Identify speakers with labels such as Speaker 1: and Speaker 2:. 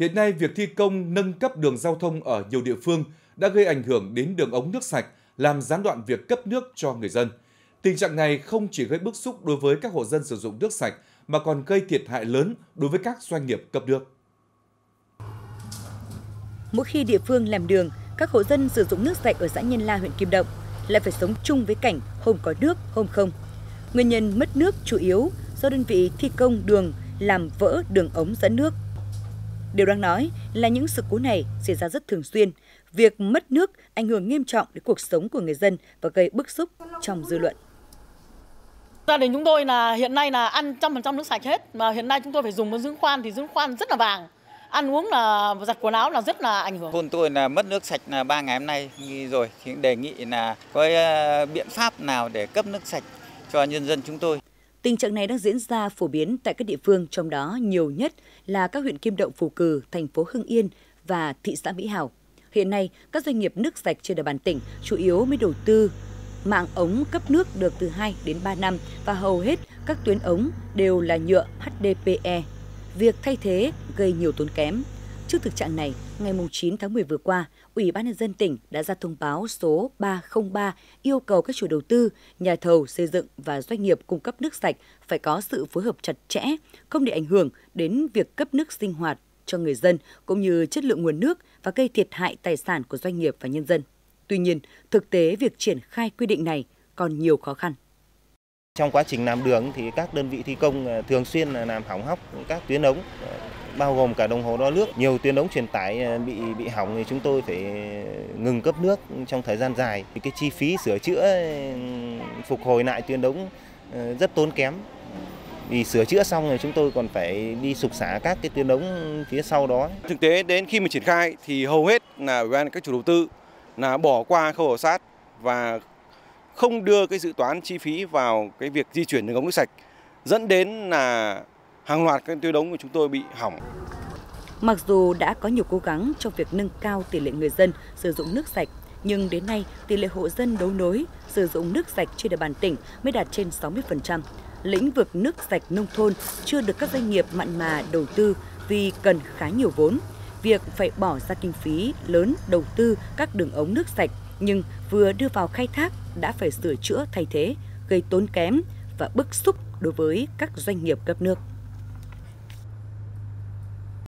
Speaker 1: Hiện nay, việc thi công nâng cấp đường giao thông ở nhiều địa phương đã gây ảnh hưởng đến đường ống nước sạch, làm gián đoạn việc cấp nước cho người dân. Tình trạng này không chỉ gây bức xúc đối với các hộ dân sử dụng nước sạch mà còn gây thiệt hại lớn đối với các doanh nghiệp cấp nước.
Speaker 2: Mỗi khi địa phương làm đường, các hộ dân sử dụng nước sạch ở xã Nhân La, huyện Kim Động lại phải sống chung với cảnh hôm có nước, hôm không. Nguyên nhân mất nước chủ yếu do đơn vị thi công đường làm vỡ đường ống dẫn nước. Điều đáng nói là những sự cố này xảy ra rất thường xuyên. Việc mất nước ảnh hưởng nghiêm trọng đến cuộc sống của người dân và gây bức xúc trong dư luận.
Speaker 3: Gia đình chúng tôi là hiện nay là ăn trăm phần trăm nước sạch hết, mà hiện nay chúng tôi phải dùng một giếng khoan thì giếng khoan rất là vàng. Ăn uống là giặt quần áo là rất là ảnh hưởng.
Speaker 4: Thôn tôi là mất nước sạch là 3 ngày hôm nay rồi, thì đề nghị là có ờ, biện pháp nào để cấp nước sạch cho nhân dân chúng tôi.
Speaker 2: Tình trạng này đang diễn ra phổ biến tại các địa phương, trong đó nhiều nhất là các huyện Kim Động, Phù Cử, thành phố Hưng Yên và thị xã Mỹ Hào. Hiện nay, các doanh nghiệp nước sạch trên địa bàn tỉnh chủ yếu mới đầu tư mạng ống cấp nước được từ 2 đến 3 năm và hầu hết các tuyến ống đều là nhựa HDPE. Việc thay thế gây nhiều tốn kém. Trước thực trạng này, ngày 9 tháng 10 vừa qua, Ủy ban nhân dân tỉnh đã ra thông báo số 303 yêu cầu các chủ đầu tư, nhà thầu xây dựng và doanh nghiệp cung cấp nước sạch phải có sự phối hợp chặt chẽ, không để ảnh hưởng đến việc cấp nước sinh hoạt cho người dân cũng như chất lượng nguồn nước và gây thiệt hại tài sản của doanh nghiệp và nhân dân. Tuy nhiên, thực tế việc triển khai quy định này còn nhiều khó khăn.
Speaker 5: Trong quá trình làm đường thì các đơn vị thi công ờ, thường xuyên làm hỏng hóc các tuyến ống ờ, bao gồm cả đồng hồ đo nước. Nhiều tuyến ống truyền tải ờ, bị bị hỏng thì chúng tôi phải ngừng cấp nước trong thời gian dài. Thì cái chi phí sửa chữa phục hồi lại tuyến ống rất tốn kém. Vì sửa chữa xong rồi chúng tôi còn phải đi sục xả các cái tuyến ống phía sau đó.
Speaker 6: Thực tế đến khi mà triển khai thì hầu hết là ủy ban các chủ đầu tư là bỏ qua khâu khảo sát và không đưa cái dự toán chi phí vào cái việc di chuyển đường ống nước sạch dẫn đến là hàng loạt các tuyến ống của chúng tôi bị hỏng.
Speaker 2: Mặc dù đã có nhiều cố gắng trong việc nâng cao tỷ lệ người dân sử dụng nước sạch, nhưng đến nay tỷ lệ hộ dân đấu nối sử dụng nước sạch trên địa bàn tỉnh mới đạt trên 60%. Lĩnh vực nước sạch nông thôn chưa được các doanh nghiệp mặn mà đầu tư vì cần khá nhiều vốn. Việc phải bỏ ra kinh phí lớn đầu tư các đường ống nước sạch nhưng vừa đưa vào khai thác đã phải sửa chữa thay thế, gây tốn kém và bức xúc đối với các doanh nghiệp cấp nước.